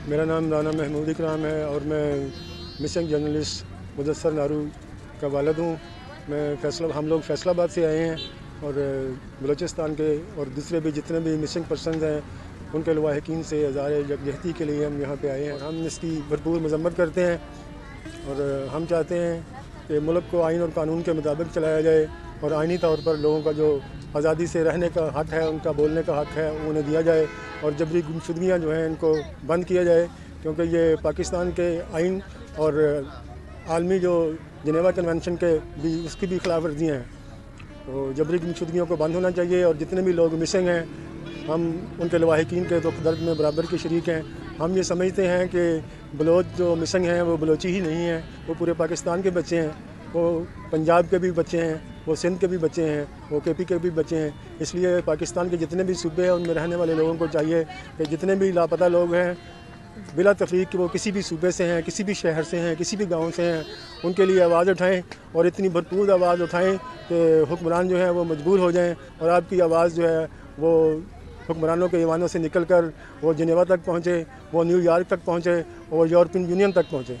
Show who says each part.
Speaker 1: मेरा नाम राना महमूद इकराम है और मैं मिसिंग जर्नलिस्ट मुदसर नारू का वालद हूँ। मैं फैसला, हम लोग फैसलाबाद से आए हैं और बलूचिस्तान के और दूसरे भी जितने भी मिसिंग पर्सन हैं, उनके लवाहकिन से हज़ार यकजहती के लिए हम यहाँ पे आए हैं। हम इसकी भरपूर मजम्मत करते हैं और हम चाहते हैं कि मुल्क को आइन और कानून के मुताबिक चलाया जाए और आइनी तौर पर लोगों का जो आज़ादी से रहने का हक़ है, उनका बोलने का हक़ है, उन्हें दिया जाए और जबरी गुमशुदगियाँ जो हैं, इनको बंद किया जाए, क्योंकि ये पाकिस्तान के आइन और आलमी जो जनेवा कन्वेंशन के भी, उसकी भी खिलाफ वर्जियाँ हैं। तो जबरी गुमशुदगियों को बंद होना चाहिए और जितने भी लोग मिसिंग हैं, हम उनके लवाहकिन के दुख दर्द में बराबर के शरीक हैं। हम ये समझते हैं कि बलोच जो मिसिंग हैं, वो बलोची ही नहीं हैं। वो पूरे पाकिस्तान के बच्चे हैं। वो पंजाब के भी बच्चे हैं, वो सिंध के भी बच्चे हैं, वो के पी के भी बच्चे हैं। इसलिए पाकिस्तान के जितने भी सूबे हैं, उनमें रहने वाले लोगों को चाहिए कि जितने भी लापता लोग हैं, बिला तफरीक कि वो किसी भी सूबे से हैं, किसी भी शहर से हैं, किसी भी गाँव से हैं, उनके लिए आवाज़ उठाएँ और इतनी भरपूर आवाज़ उठाएँ कि हुक्मरान जो हैं, वो मजबूर हो जाएँ और आपकी आवाज़ जो है, वो हुक्मरानों के ईवानों से निकल कर वो जिनेवा तक पहुँचे, वो न्यूयॉर्क तक पहुँचे और यूरोपियन यूनियन तक पहुँचे।